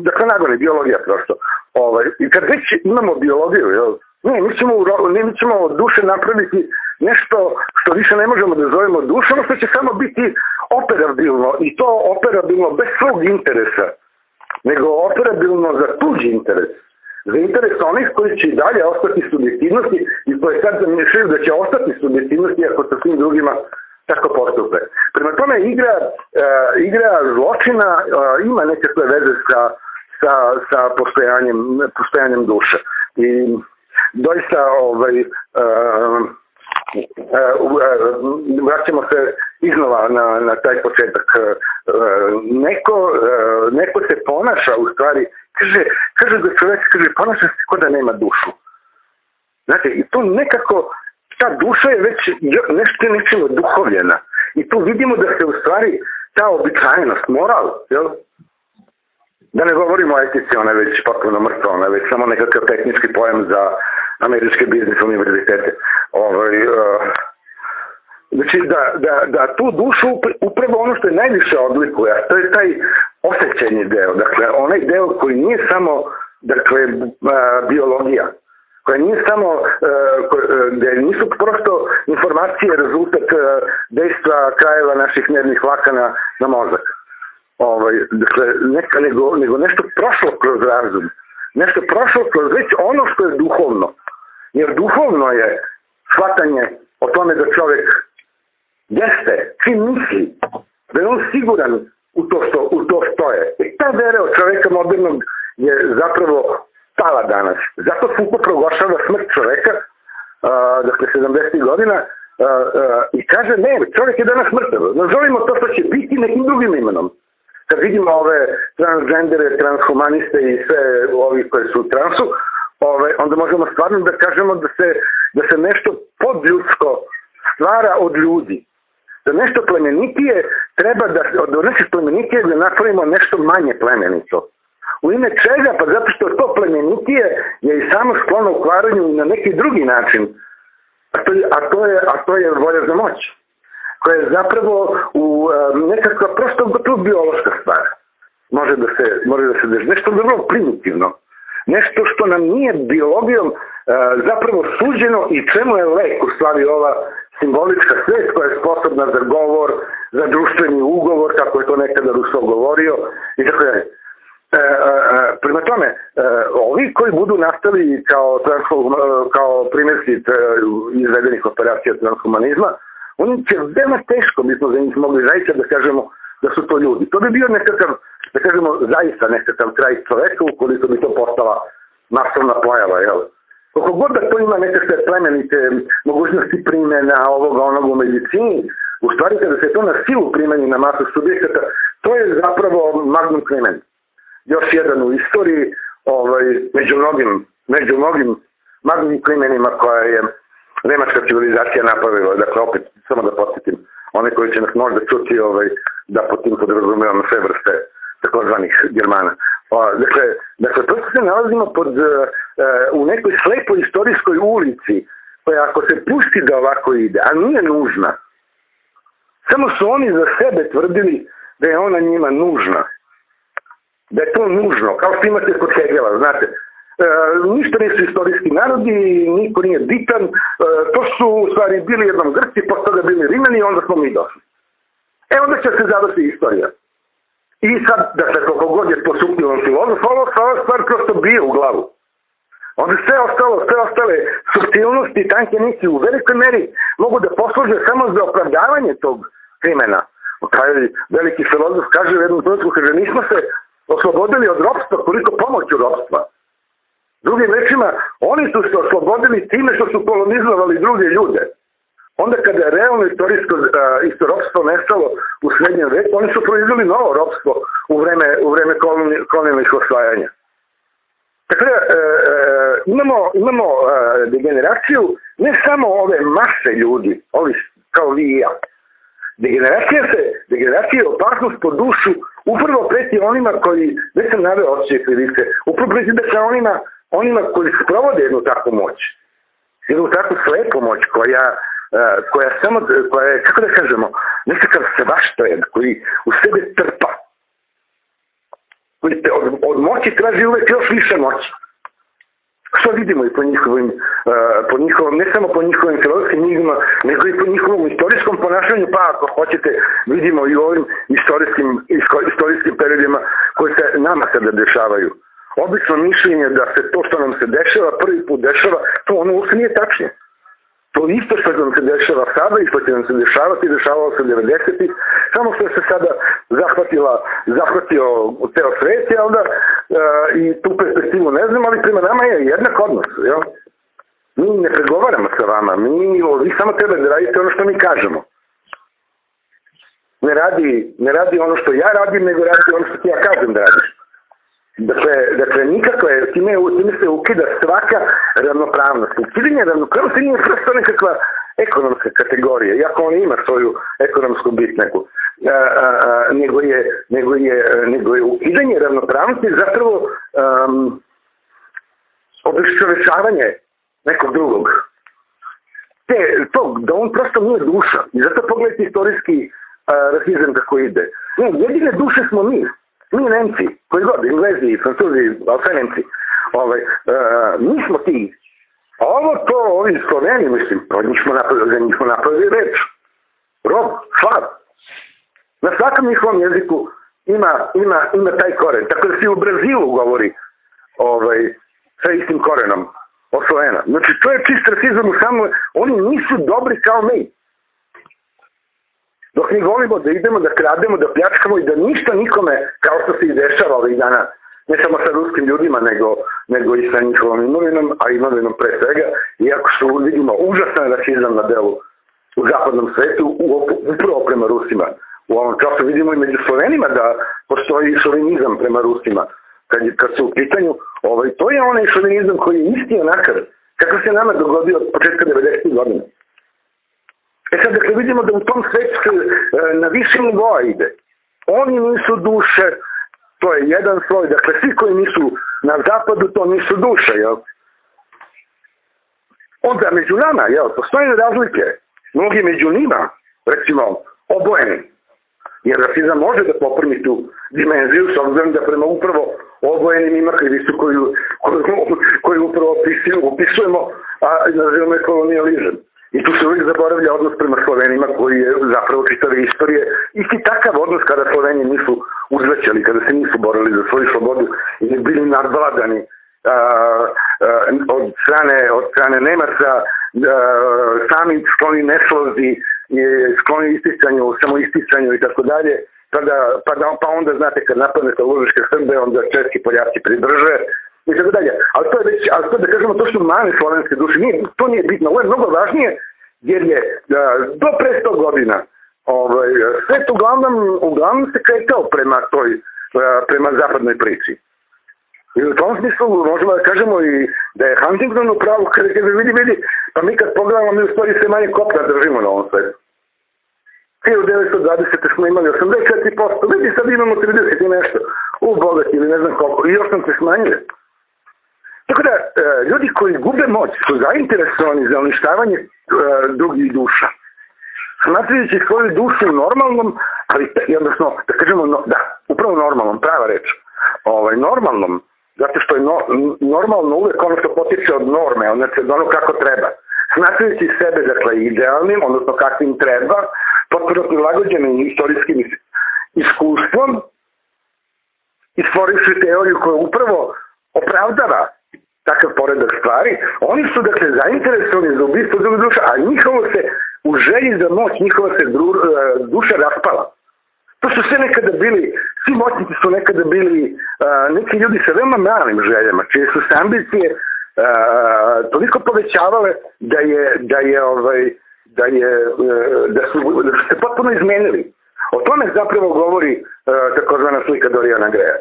dakle nagoni, biologija prosto. Ovaj, I kad već imamo biologiju, jel, ne, mi ćemo, ne, mi ćemo od duše napraviti nešto što više ne možemo da zovemo dušom, što će samo biti operabilno i to operabilno bez svog interesa, nego operabilno za tuđi interes. Za interes onih koji će i dalje ostati subjektivnosti i koji sad zamišljaju da će ostati subjektivnosti ako sa svim drugima tako postupe. Prema tome igra, uh, igra zločina uh, ima nekakve veze sa, sa, sa postojanjem, postojanjem duše. I doista ovaj, uh, vraćamo se iznova na, na taj početak. Neko, neko se ponaša u stvari, kaže, kaže da čovjek kaže, ponaša se kao da nema dušu. Znate, i to nekako ta duša je već nešto nečimo duhovljena. I tu vidimo da se u stvari ta običajnost, moral, jel? Da ne govorimo o etici, ona je već potpuno mrtva, ona je već samo nekakav tehnički pojam za američke biznis univerzitete. Ovaj, uh, znači da, da, da tu dušu upravo ono što je najviše odlikuje, a to je taj osjećajni deo, dakle onaj deo koji nije samo dakle, biologija, koja nije samo, gde nisu prosto informacije rezultat dejstva krajeva naših nervnih vlakana na mozak. Ovaj, dakle, neka, nego, nego nešto prošlo kroz razum. Nešto prošlo kroz već ono što je duhovno. Jer duhovno je shvatanje o tome da čovjek jeste, čim misli, da je on siguran u to što, u to što je. I ta vera od čovjeka modernog je zapravo stala danas. Zato Foucault proglašava smrt čoveka, uh, dakle 70. godina, uh, i kaže ne, čovjek je danas mrtav. Nazovimo to što će biti nekim drugim imenom. Kad vidimo ove transgendere, transhumaniste i sve ovi koji su u transu, onda možemo stvarno da kažemo da se, da se nešto podljudsko stvara od ljudi. Da nešto plemenitije treba da, od nešto plemenitije da napravimo nešto manje plemenito. U ime čega? Pa zato što to plemenitije je i samo sklono kvaranju na neki drugi način. A to, je, a to, je, a to je volja za moć. Koja je zapravo u nekakva prosto gotovo biološka stvar. Može da se, može da se deži. Nešto vrlo primitivno. Nešto što nam nije biologijom zapravo suđeno i čemu je lek u stvari ova simbolička svest koja je sposobna za govor, za društveni ugovor, kako je to nekada Rousseau govorio i tako dalje. E, e, e, prema tome, ovi koji budu nastali kao, kao primjerci izvedenih operacija transhumanizma, oni će veoma teško, mi smo za njih mogli zaista da kažemo da su to ljudi. To bi bio nekakav, da kažemo, zaista nekakav kraj čoveka ukoliko bi to postala masovna pojava, jel? Koliko god da to ima nekakve plemenite mogućnosti primjena ovoga onog u medicini, u stvari kada se to na silu primeni na masu subjekata, to je zapravo magnum crimen još jedan u istoriji, ovaj, među mnogim, među mnogim magnim krimenima koja je nemačka civilizacija napravila. Dakle, opet, samo da podsjetim, one koji će nas možda čuti, ovaj, da po tim podrazumevamo sve vrste takozvanih Germana. O, dakle, dakle, prosto se nalazimo pod, uh, u nekoj slepoj istorijskoj ulici, koja ako se pusti da ovako ide, a nije nužna, samo su oni za sebe tvrdili da je ona njima nužna da je to nužno, kao što imate kod Hegela, znate. E, ništa nisu istorijski narodi, niko nije bitan, e, to su u stvari bili jednom Grci, pa toga bili Rimani onda smo mi došli. E onda će se završiti istorija. I sad, dakle, koliko god je posupnjivan filozof, ovo ova stvar prosto bije u glavu. Onda sve ostalo, sve ostale subtilnosti tanke niti u velikoj meri mogu da posluže samo za opravdavanje tog krimena. Taj veliki filozof kaže u jednom trenutku, kaže, nismo se oslobodili od ropstva, koliko pomoću ropstva. Drugim rečima, oni su se oslobodili time što su kolonizovali druge ljude. onda kada je realno istorijsko, isto ropstvo nestalo u srednjem veku, oni su proizvili novo ropstvo u vreme, u vreme kolonijalnih osvajanja. Dakle, e, e, imamo, imamo e, degeneraciju ne samo ove mase ljudi, ovi kao vi i ja. Degeneracija se, degeneracija je opasnost po dušu upravo preti onima koji, već sam naveo osjećaj krivice, upravo preti da se onima, onima koji sprovode jednu takvu moć. Jednu takvu slepu moć koja, koja samo, koja je, kako da kažemo, nekakav svaštred koji u sebe trpa koji od, od moći traži uvek još više moći. Što vidimo i po njihovim, po njihovom, ne samo po njihovim filozofskim knjigama, nego i po njihovom istorijskom ponašanju, pa ako hoćete, vidimo i u ovim istorijskim, istorijskim periodima koji se nama sada dešavaju. Obično mišljenje da se to što nam se dešava, prvi put dešava, to ono uopšte nije tačno. To isto što nam se dešava sada i što će nam se dešavati, dešavalo se 90. Samo što se sada zahvatila, zahvatio teo svet, jel da, e, i tu perspektivu ne znam, ali prema nama je jednak odnos, jel? Mi ne pregovaramo sa vama, mi, vi samo treba da radite ono što mi kažemo. Ne radi, ne radi ono što ja radim, nego radi ono što ti ja kažem da radiš. Dakle, dakle nikakve, time, time se ukida svaka ravnopravnost. Ukidanje ravnopravnosti nije prosto nekakva ekonomska kategorija, iako on ima svoju ekonomsku bit neku. A, a, a, nego, je, nego, je, nego je ukidanje ravnopravnosti zapravo um, obeščovečavanje nekog drugog. Te, to, da on prosto nije duša. I zato pogledajte istorijski uh, rasizam kako ide. Ne, jedine duše smo mi. Mi Nemci, koji god, Englezi, Francuzi, Nemci, ovaj, uh, mi smo ti. A ovo to, ovi Sloveni, mislim, od njih smo napravili, njih smo napravili reč. Rob, slav. Na svakom njihovom jeziku ima, ima, ima taj koren. Tako da se u Brazilu govori ovaj, sa istim korenom osvojena. Znači, to je čist rasizam samo, oni nisu dobri kao mi. Dok mi volimo da idemo, da krademo, da pljačkamo i da ništa nikome, kao što se i dešava ovih dana, ne samo sa ruskim ljudima, nego, nego i sa njihovom imovinom, a imovinom pre svega, iako što vidimo užasan rasizam na delu u zapadnom svetu, upravo prema Rusima. U ovom času vidimo i među Slovenima da postoji šovinizam prema Rusima. Kad, kad su u pitanju, ovaj, to je onaj šovinizam koji je isti onakav, kako se nama dogodio od početka 90. godina. E sad, dakle, vidimo da u tom svetu e, na više nivoa ide. Oni nisu duše, to je jedan sloj, dakle, svi koji nisu na zapadu, to nisu duše, jel? Onda među nama, jel, postoje razlike. Mnogi među njima, recimo, obojeni. Jer rasizam može da poprmi tu dimenziju, s obzirom da prema upravo obojenim ima krivicu koju, upravo opisujemo, a nazivamo je kolonijalizam. I tu se uvijek zaboravlja odnos prema Slovenima koji je zapravo čitave istorije. Isti takav odnos kada Sloveniji nisu uzvećali, kada se nisu borili za svoju slobodu i bili nadvladani od, strane, od strane Nemaca, sami skloni neslozi, skloni isticanju, samo isticanju i tako dalje, pa, pa, da, pa onda znate kad napadnete ložiške Srbe, onda češki Poljaci pridrže, i tako dalje. Ali to je već, ali to da kažemo, to su mane slovenske duše, nije, to nije bitno, ovo je mnogo važnije, jer je uh, do pre 100 godina ovaj, svet uglavnom, uglavnom se kretao prema toj, uh, prema zapadnoj priči. I u tom smislu možemo da kažemo i da je Huntington u pravu kada vidi, vidi, pa mi kad pogledamo mi u stvari sve manje kopna držimo na ovom svetu. 1920. smo imali 84%, vidi sad imamo 30 i nešto, u bogat ili ne znam koliko, i još nam se smanjuje. Tako da, e, ljudi koji gube moć su zainteresovani za uništavanje e, drugih duša. Smatrujući svoju dušu normalnom, ali jednostavno, da kažemo, no, da, upravo normalnom, prava reč, ovaj, normalnom, zato što je no, normalno uvek ono što potiče od norme, od ono kako treba. Smatrujući sebe, dakle, idealnim, odnosno kakvim treba, potpuno prilagođenim istorijskim iskustvom i stvorivši teoriju koja upravo opravdava takav poredak stvari, oni su dakle zainteresovani za ubistvo druge duša, a njihovo se u želji za moć, njihova se dru, e, duša raspala. To su sve nekada bili, svi moćnici su nekada bili uh, neki ljudi sa veoma malim željama, čije su se ambicije uh, toliko povećavale da je, da je ovaj, da, je, da, su, da su se potpuno izmenili. O tome zapravo govori takozvana slika Dorijana Greja.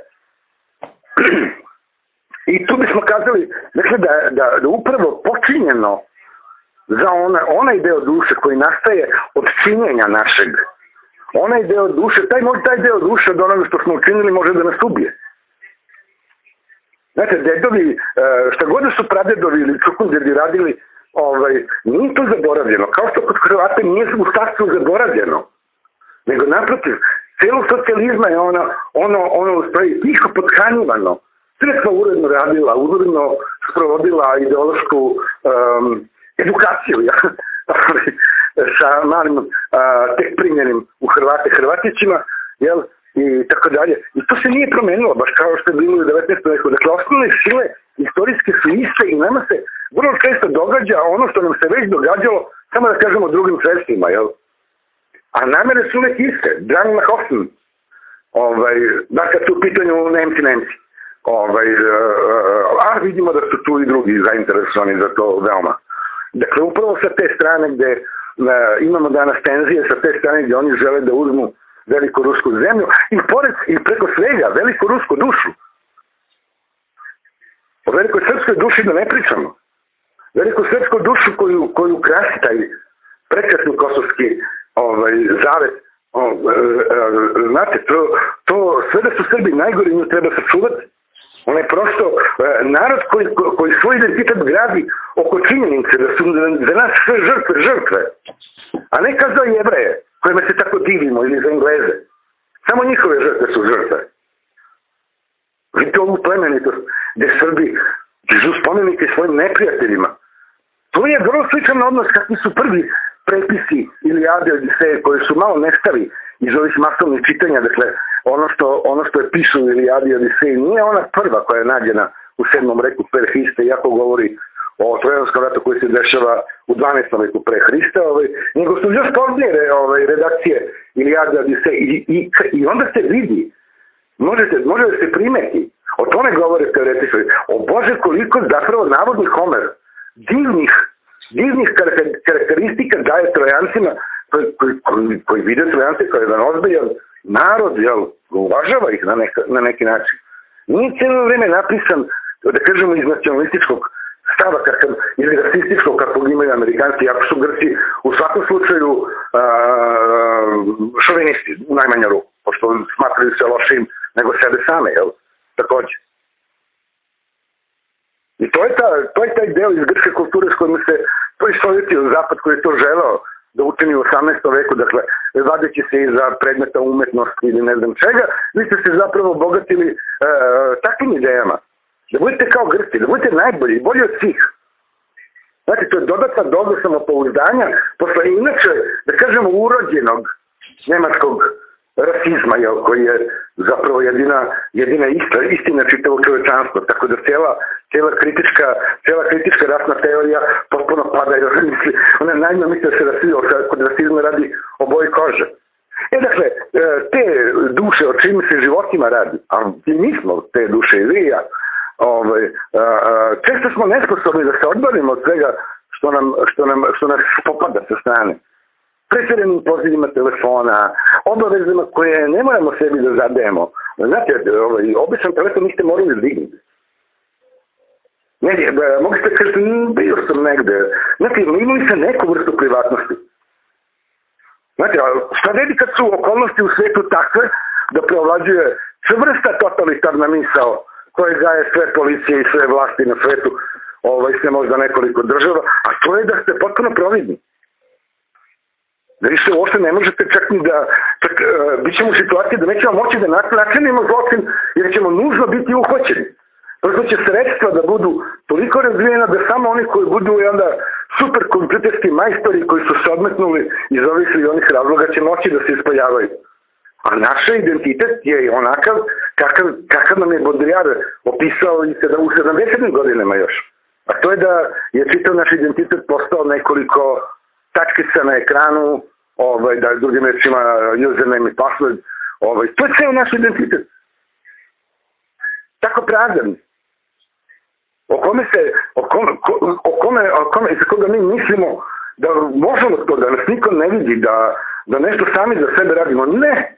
I tu bismo kazali dakle, da, da, da upravo počinjeno za ona, onaj deo duše koji nastaje od činjenja našeg. Onaj deo duše, taj, taj deo duše od onoga što smo učinili može da nas ubije. Znate, dedovi, e, šta god su pradedovi ili čukundedi radili, ovaj, nije to zaboravljeno. Kao što kod Hrvata nije u starstvu zaboravljeno. Nego naprotiv, celog socijalizma je ono, ono, ono u. Crkva uredno radila, uredno sprovodila ideološku um, edukaciju ja, sa malim uh, tek primjenim u Hrvate Hrvatićima, jel, i tako dalje. I to se nije promenilo, baš kao što je bilo u 19. veku. Dakle, osnovne sile istorijske su iste i nama se vrlo često događa ono što nam se već događalo, samo da kažemo drugim sredstvima, jel? A namere su uvek iste. Dran Hoffman, ovaj, da kad su u pitanju Nemci, Nemci. Ovaj, a vidimo da su tu i drugi zainteresovani za to veoma. Dakle, upravo sa te strane gde imamo danas tenzije, sa te strane gde oni žele da uzmu veliku rusku zemlju i pored i preko svega veliku rusku dušu. O velikoj srpskoj duši da ne pričamo. Veliku srpsku dušu koju, koju krasi taj prekrasni kosovski ovaj, zavet. O, e, e, znate, to, to sve da su Srbi najgori nju treba sačuvati. On je prosto e, narod koji, koji svoj identitet gradi oko činjenice da su za nas sve žrtve, žrtve. A ne kao za jevreje kojima se tako divimo ili za Engleze. Samo njihove žrtve su žrtve. Vidite ovu plemenitost gdje Srbi dižu spomenike svojim neprijateljima. To je vrlo sličan odnos kakvi su prvi prepisi ili Ade Odiseje koji su malo nestali iz ovih masovnih čitanja. Dakle, ono što, ono što je pisu ili Ade Odiseji nije ona prva koja je nađena u sedmom reku pre Hriste, iako govori o trojanskom ratu koji se dešava u 12. veku pre Hrista, ovaj, nego su još poznije ovaj, redakcije Ilijada Odisej i, i, i onda se vidi, možete, može da se primeti, o tome govore teoretičari, o Bože koliko zapravo navodni Homer divnih, divnih karakteristika daje trojancima koji, koji, koji, koji vide trojance kao jedan ozbiljan narod, jel, uvažava ih na, neka, na neki način. Nije cijelo vrijeme napisan, da kažemo, iz nacionalističkog stava kakav, ili rasističkog kakvog imaju Amerikanci, ako su Grci u svakom slučaju šovinisti u najmanju ruku, pošto smatraju se lošim nego sebe same, jel? Takođe. I to je, ta, to je taj deo iz grčke kulture s kojim se poistovjetio Zapad koji je to želeo da učini u 18. veku, dakle, vadeći se iza predmeta umetnosti ili ne znam čega, vi ste se zapravo obogatili e, takvim idejama da budete kao Grci, da budete najbolji, bolji od svih. Znači, to je dodatna doza samopouzdanja posle inače, da kažemo, urođenog njemačkog rasizma, koji je zapravo jedina, jedina ista, istina čitavog čovečanstva, tako da cijela, cijela kritička, cijela kritička rasna teorija potpuno pada, jer misli, ona najmja misli da se rasizma, kod rasizma radi o boji kože. E dakle, e, te duše o čim se životima radi, a mi smo te duše i ja, ovaj, često smo nesposobni da se odbavimo od svega što nam, što nam, što nas popada sa strane. Pretjerenim pozivima telefona, obavezama koje ne moramo sebi da zadajemo. Znate, ovaj, običan telefon niste morali da dignete. Ne, da, mogu ste kažete, bio sam negde. Znate, imali se neku vrstu privatnosti. Znate, šta vedi kad su okolnosti u svetu takve da preovlađuje čvrsta totalitarna misao koje gaje sve policije i sve vlasti na svetu, ovaj, sve možda nekoliko država, a to je da ste potpuno providni. Da više uopšte ne možete čak ni da, čak, uh, bit ćemo u situaciji da nećemo moći da načinimo zločin jer ćemo nužno biti uhvaćeni. Prosto će sredstva da budu toliko razvijena da samo oni koji budu onda super kompjuterski majstori koji su se odmetnuli iz ovih ili onih razloga će moći da se ispoljavaju. A naš identitet je onakav kakav, kakav nam je Baudrillard opisao i u 70. godinama još. A to je da je čitav naš identitet postao nekoliko tačkica na ekranu, ovaj, da drugim rečima username i password, ovaj, to je ceo naš identitet. Tako prazan. O kome se, o kome, o kome, o kome, koga mi mislimo da možemo to, da nas niko ne vidi, da, da nešto sami za sebe radimo. Ne!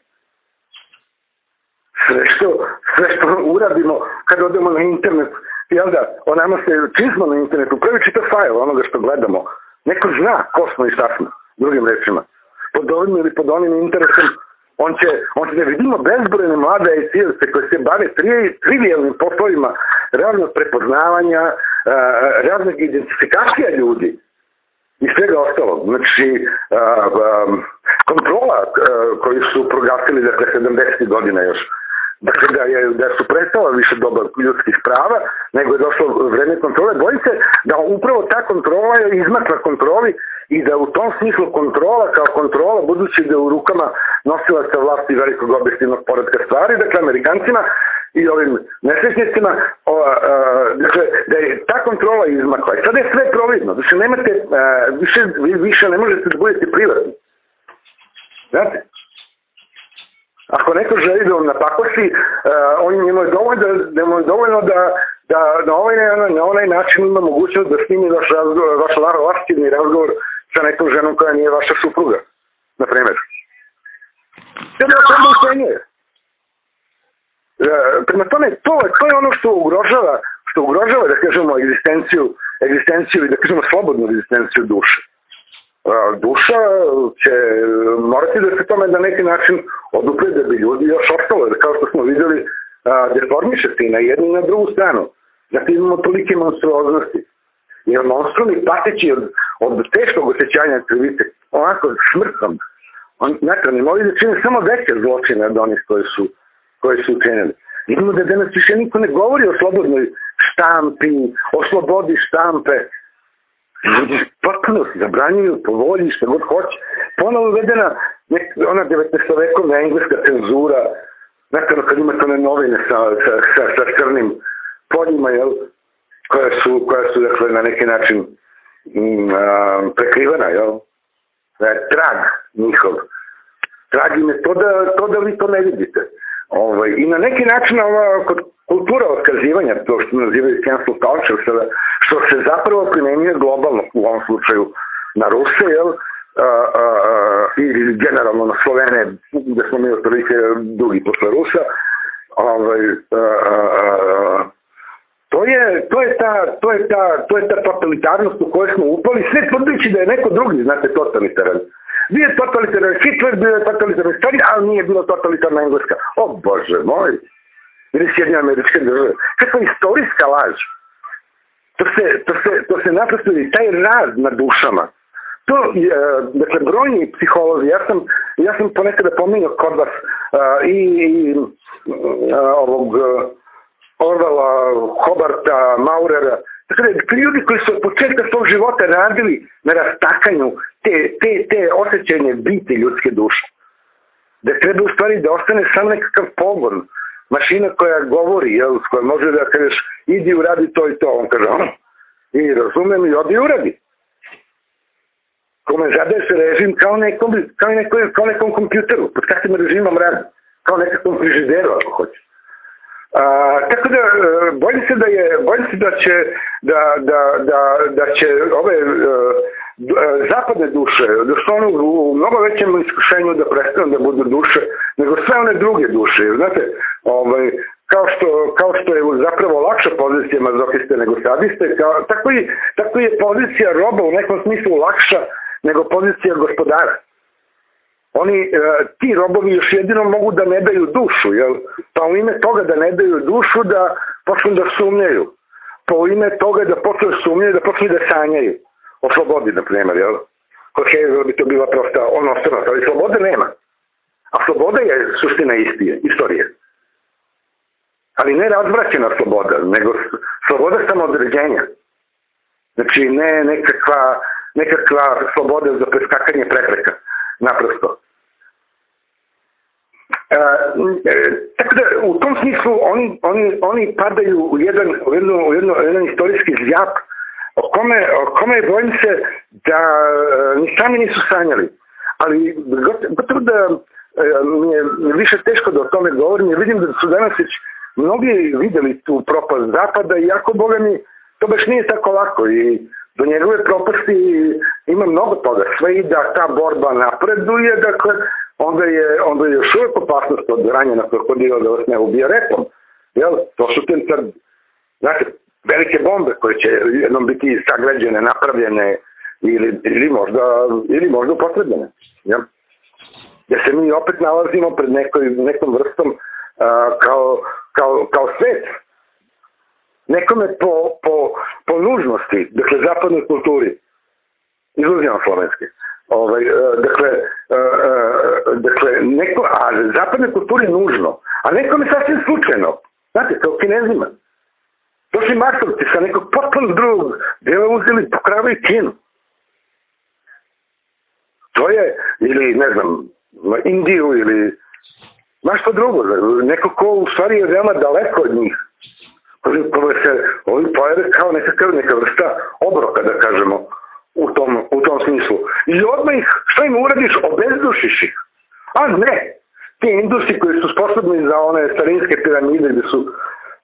Sve što, sve što uradimo kad odemo na internet, jel da, onamo se čizmo na internetu, prvi čita fajl onoga što gledamo. Neko zna ko smo i šta smo, drugim rečima. Pod ovim ili pod onim interesom on će, on će da vidimo bezbrojne mlade ICL-ce koji se bave tri, trivialnim poslovima raznog prepoznavanja, raznog identifikacija ljudi i svega ostalog. Znači, kontrola koju su progasili dakle 70. godina još, dakle da, je, da su prestala više dobar ljudskih prava, nego je došlo vreme kontrole, bojim se da upravo ta kontrola je izmakla kontroli i da u tom smislu kontrola kao kontrola, budući da u rukama nosilaca vlasti velikog objektivnog poredka stvari, dakle Amerikancima i ovim nesrećnicima, dakle, da je ta kontrola izmakla. I sada je sve providno, znači nemate, a, više, vi više ne možete da budete privatni. Znate? Ako neko želi da vam napakosi, uh, on njemu je dovoljno, da, mu je dovoljno da, da na, ovaj, na, na onaj način ima mogućnost da snimi vaš, razgovor, vaš larovaštivni razgovor sa nekom ženom koja nije vaša supruga, na primjer. Sve da samo ucenjuje. E, prema tome, to, to je ono što ugrožava, što ugrožava, da kažemo, egzistenciju, egzistenciju i da kažemo slobodnu egzistenciju duše. Duša će morati da se tome na neki način odupre da bi ljudi još ostalo, da kao što smo vidjeli, deformiše se i na jednu i na drugu stranu. Dakle, imamo tolike monstruoznosti. Jer monstrumi pateći od, od teškog osjećanja krivice, onako smrtom, on, nekad ne mogu da čine samo veće zločine od onih koji su, koji su učinili. Vidimo da danas više niko ne govori o slobodnoj štampi, o slobodi štampe. Ljudi potpuno se zabranjuju po volji što god hoće. Ponovo uvedena ona 19. vekovna engleska cenzura, nekada kad imate one novine sa, sa, sa, sa crnim poljima, jel, koja su, koja su dakle, na neki način m, a, prekrivena, jel? Je trag njihov. Trag im je to da, to da vi to ne vidite. Ovaj, I na neki način ova kod kultura otkazivanja, to što nazivaju cancel culture, što, se zapravo primenjuje globalno u ovom slučaju na Ruse, jel? I generalno na Slovene, gde smo mi otprilike drugi posle Rusa, ovaj, To je, to je, ta, to je, ta, to je ta totalitarnost u kojoj smo upali, sve tvrdujući da je neko drugi, znate, totalitaran. Bio je totalitaran Hitler, bio je totalitaran Stalin, ali nije bilo totalitarna Engleska. O Bože moj! Ili američke države. Kakva istorijska laž. To se, to se, to se naprosto i taj rad na dušama. To, e, dakle, brojni psiholozi, ja sam, ja sam ponekada pominjao kod vas uh, i, i uh, ovog uh, Orvala, Hobarta, Maurera, dakle, ljudi koji su od početka svog života radili na rastakanju te, te, te osjećajne biti ljudske duše. Da treba u stvari da ostane samo nekakav pogon, mašina koja govori, jel, s kojom može da kažeš idi uradi to i to, on kaže, hm, i razumem i odi uradi. Kome zadaje se režim kao nekom, kao, kompjuteru, pod kakvim režimom radi, kao nekakvom frižideru ako hoće. A, tako da e, bojim se da je bojim se da će da, da, da, da će ove uh, zapadne duše da su u mnogo većem iskušenju da prestanu da budu duše nego sve one druge duše. Znate, ovaj, kao što, kao što je zapravo lakša pozicija mazohiste nego sadiste, kao, tako, i, tako je pozicija roba u nekom smislu lakša nego pozicija gospodara oni, e, ti robovi još jedino mogu da ne daju dušu, jel? pa u ime toga da ne daju dušu da počnu da sumnjaju, pa u ime toga da počnu da sumnjaju, da počnu da sanjaju o slobodi, na primjer, jel? Kod Hegel bi to bila prosta onostranost, ali slobode nema. A sloboda je suština istije, istorije. Ali ne razvraćena sloboda, nego sloboda samoodređenja. Znači ne nekakva, nekakva sloboda za preskakanje prepreka, naprosto. E, e, tako da u tom smislu oni, oni, oni padaju u jedan, u jedno, u jedno, jedan istorijski zjap o kome, o kome bojim se da e, ni sami nisu sanjali. Ali gotovo da e, mi je više teško da o tome govorim, jer vidim da su danas već mnogi videli tu propast zapada, iako, boga mi, to baš nije tako lako i do njegove propasti ima mnogo toga. Sve i da ta borba napreduje, dakle, onda je, onda je još uvijek opasnost od ranjena krokodila da vas ne ubije repom. Jel? To su te sad, velike bombe koje će jednom biti sagrađene, napravljene ili, ili možda, ili možda upotrebljene. Jel? Jer se mi opet nalazimo pred nekom vrstom kao, kao, kao svet. Nekome po, po, po nužnosti, dakle zapadnoj kulturi, izuzimam slovenski, ovaj, dakle, dakle neko, a zapadnoj kulturi nužno, a nekome sasvim slučajno, znate, kao kinezima. Došli masovci sa nekog potpuno drugog, dela uzeli pokravaju kinu. To je, ili ne znam, Indiju ili nešto drugo, neko ko u stvari je veoma daleko od njih. Koje se ovi pojave kao nekakav, neka vrsta obroka, da kažemo, u tom, u tom smislu. I odmah ih, što im uradiš, obezdušiš ih. A ne, ti indusi koji su sposobni za one starinske piramide gde su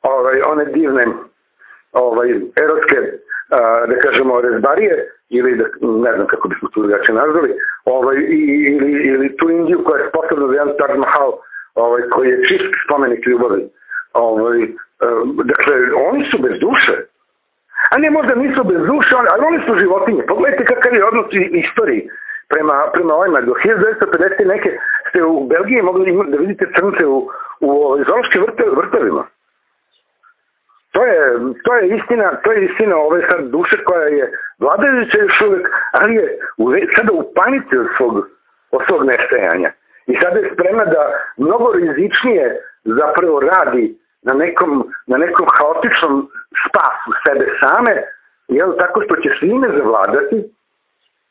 ovaj, one divne ovaj, erotske, a, da kažemo, rezbarije, ili da, ne znam kako bismo tu drugačije nazvali, ovaj, ili, ili tu Indiju koja je sposobna za jedan Taj Mahal, ovaj, koji je čist spomenik ljubavi. Ovaj, dakle, oni su bez duše. A ne možda nisu bez duše, ali oni su životinje. Pogledajte kakav je odnos istoriji prema, prema ovima. Do 1950. neke ste u Belgiji mogli da vidite crnce u, u zoološkim vrtovima. To je, to je istina, to je istina ove sad duše koja je vladajuća još uvek, ali je sada u panici od svog, od svog nestajanja. I sada je spremna da mnogo rizičnije zapravo radi na nekom, na nekom haotičnom spasu sebe same, jel, tako što će svime zavladati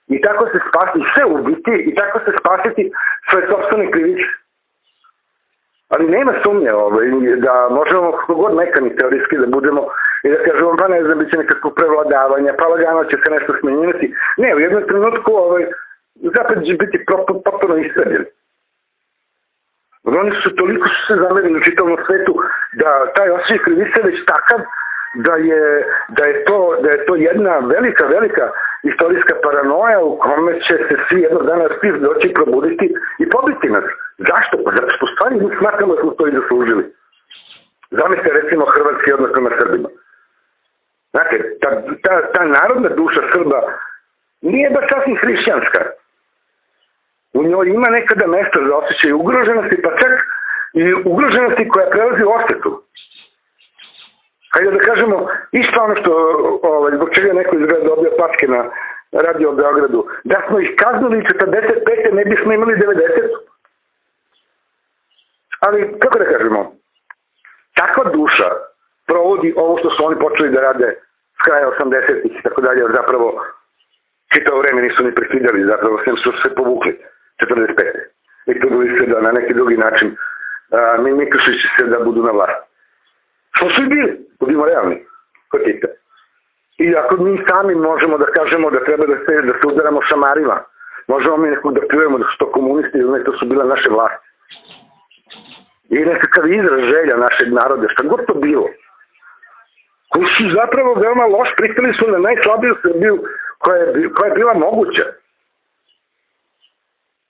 i tako se spasiti, sve ubiti i tako se spasiti svoje sobstvene krivice. Ali nema sumnje ovaj, da možemo kako god mekani teorijski da budemo i da kažemo pa ne znam, bit će nekako prevladavanja, pa lagano će se nešto smenjivati. Ne, u jednom trenutku ovaj, zapad će biti potpuno istrebljen. Oni su toliko su se zamerili u čitavom svetu da taj osjećaj krivice već takav da je, da, je to, da je to jedna velika, velika istorijska paranoja u kome će se svi jednog dana svi doći probuditi i pobiti nas. Zašto? Pa zato što stvari mi smatramo da smo to i zaslužili. Zamislite recimo hrvatski odnos prema Srbima. Znate, ta, ta, ta narodna duša Srba nije baš sasvim hrišćanska. U njoj ima nekada mesta za osjećaj ugroženosti, pa čak i ugroženosti koja prelazi u ostetu. Hajde da kažemo, isto ono što, ovaj, zbog čega neko izgleda dobio pačke na radio Beogradu, da smo ih kaznuli 45. ne bismo imali 90. Ali, kako da kažemo, takva duša provodi ovo što su oni počeli da rade s kraja 80-ih i tako dalje, zapravo čitao vreme nisu ni prekidali, zapravo sve su se povukli 45. I trudili se da na neki drugi način a, mi mikušići se da budu na vlast. Što su i bili, budimo realni, ko tite. I ako mi sami možemo da kažemo da treba da se, da se udaramo šamarima, možemo mi nekog da pljujemo da su to komunisti ili nešto su bila naše vlasti. I nekakav izraz želja našeg naroda, šta god to bilo. Koji su zapravo veoma loš, pristali su na najslabiju Srbiju koja je, koja je bila moguća.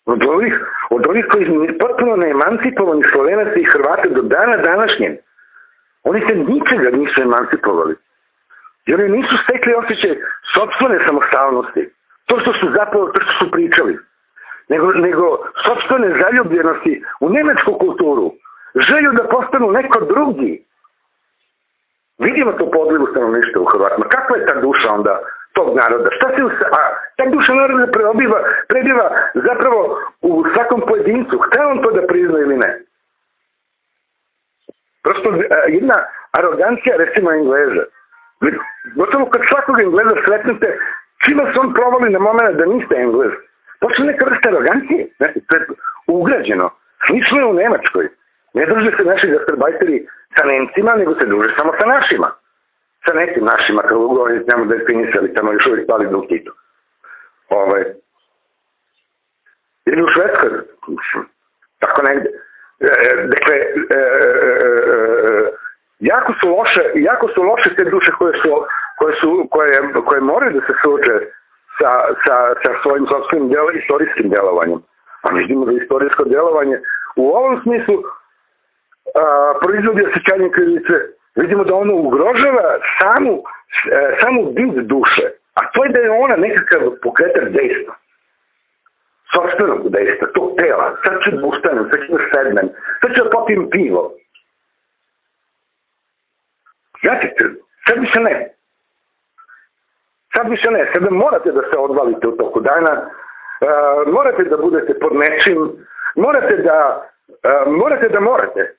Od ovih, od ovih koji potpuno neemancipovani slovenaci i Hrvate do dana današnjem, oni se ničega nisu emancipovali. I oni nisu stekli osjećaj sobstvene samostalnosti. To što su zapravo, to što su pričali. Nego, nego sobstvene zaljubljenosti u nemačku kulturu. Želju da postanu neko drugi. Vidimo to podlivu stanovništva u Hrvatima. Kakva je ta duša onda tog naroda? Šta se, a ta duša naroda preobiva, prebiva zapravo u svakom pojedincu. Hteo on to da prizna ili ne? Prosto jedna arogancija recimo Engleza. Gotovo kad svakog Engleza sretnete, čima se on provali na moment da niste Englez. Počne neka vrsta arogancije. To je ugrađeno. Slično je u Nemačkoj. Ne druže se naši gastarbajteri sa Nemcima, nego se druže samo sa našima. Sa nekim našima, kako govorim, nemamo definisali, tamo još uvijek pali do Titu. Ovaj. Ili u Švedskoj, tako negde. Dakle, jako su loše, jako su loše te duše koje su, koje su, koje, koje moraju da se suoče sa, sa, sa svojim sobstvenim djel, istorijskim djelovanjem. A vidimo da istorijsko djelovanje u ovom smislu a, proizvodi osjećanje krivice. Vidimo da ono ugrožava samu, e, samu bit duše, a to je da je ona nekakav pokretar dejstva. Sobstvenog dejstva, tog tela. Sad ću da ustanem, sad ću sednem, sad ću da pivo. Znate, sad više ne. Sad više ne, sada morate da se odvalite u toku dana, uh, morate da budete pod nečim, morate da, uh, morate da morate.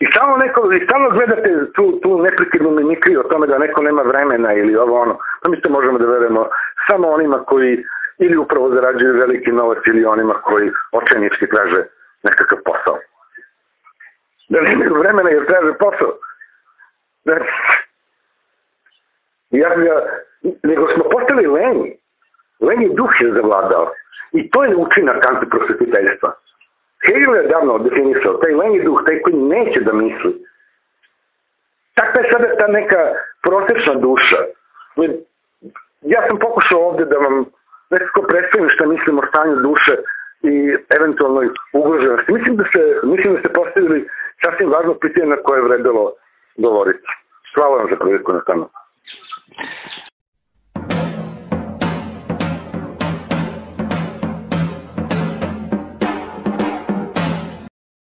I samo neko, i stalno gledate tu, tu neprekidnu mimikriju o tome da neko nema vremena ili ovo ono. Pa mi to možemo da verujemo samo onima koji ili upravo zarađuju veliki novac ili onima koji očajnički traže nekakav posao. Da nemaju vremena jer traže posao. Znači, nego smo postali lenji. Lenji duh je zavladao. I to je učinak antiprosvetiteljstva. Hegel je davno definisao, taj lenji duh, taj koji neće da misli. Takva je sada ta neka prosečna duša. Ja sam pokušao ovde da vam nekako predstavim šta mislim o stanju duše i eventualnoj ugroženosti. Mislim da, se, mislim da ste postavili sasvim važno pitanje na koje je vredelo govoriti. Hvala vam za priliku na tamo.